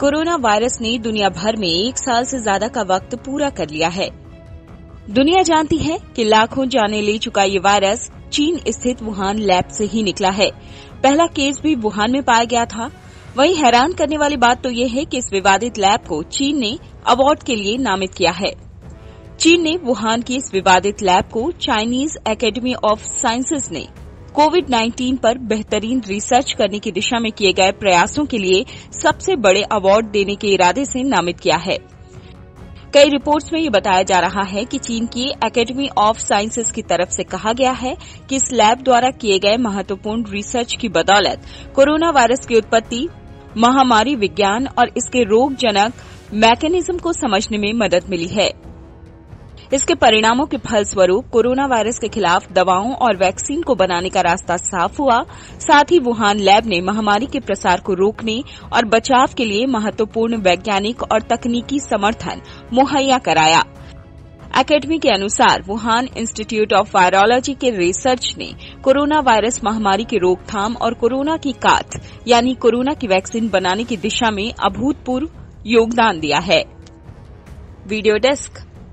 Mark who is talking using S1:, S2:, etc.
S1: Corona virus ने दुनिया भर में एक साल से ज़्यादा का वक्त पूरा कर लिया है। दुनिया जानती है कि लाखों जाने ले चुका ये वायरस चीन स्थित वुहान लैब से ही निकला है। पहला केस भी वुहान में पाया गया था। वहीं हैरान करने वाली बात तो ये है कि इस विवादित लैब को चीन ने अवार्ड के लिए नामित किया है। चीन ने वुहान की इस विवादित लैब को चाइनीज़ एकेडमी ऑफ़ साइंसेज ने कोविड 19 पर बेहतरीन रिसर्च करने की दिशा में किए गए प्रयासों के लिए सबसे बड़े अवार्ड देने के इरादे से नामित किया है। कई रिपोर्ट्स में ये बताया जा रहा है कि चीन की एकेडमी ऑफ़ साइंसेज की तरफ़ से कहा गया है कि इस लैब द्वारा किए गए महत्वपूर्ण रिसर्च की बदौलत कोरोना वायरस की उत्पत्ति, महामारी विज्ञान और इसके रोगजनक मैकेनिज्म को समझने में मदद मिली है। इसके परिणामों के फलस्वरूप कोरोना वायरस के खिलाफ दवाओं और वैक्सीन को बनाने का रास्ता साफ़ हुआ। साथ ही वुहान लैब ने महामारी के प्रसार को रोकने और बचाव के लिए महत्वपूर्ण वैज्ञानिक और तकनीकी समर्थन मुहैया कराया। एकेडमी के अनुसार वुहान इंस्टीट्यूट ऑफ़ वायरोलॉजी के रिसर्च ने कोरोना वायरस महामारी की रोकथाम और कोरोना की काट यानी कोरोना की वैक्सीन बनाने की दिशा में अभूतपूर्व योगदान दिया है। Video desk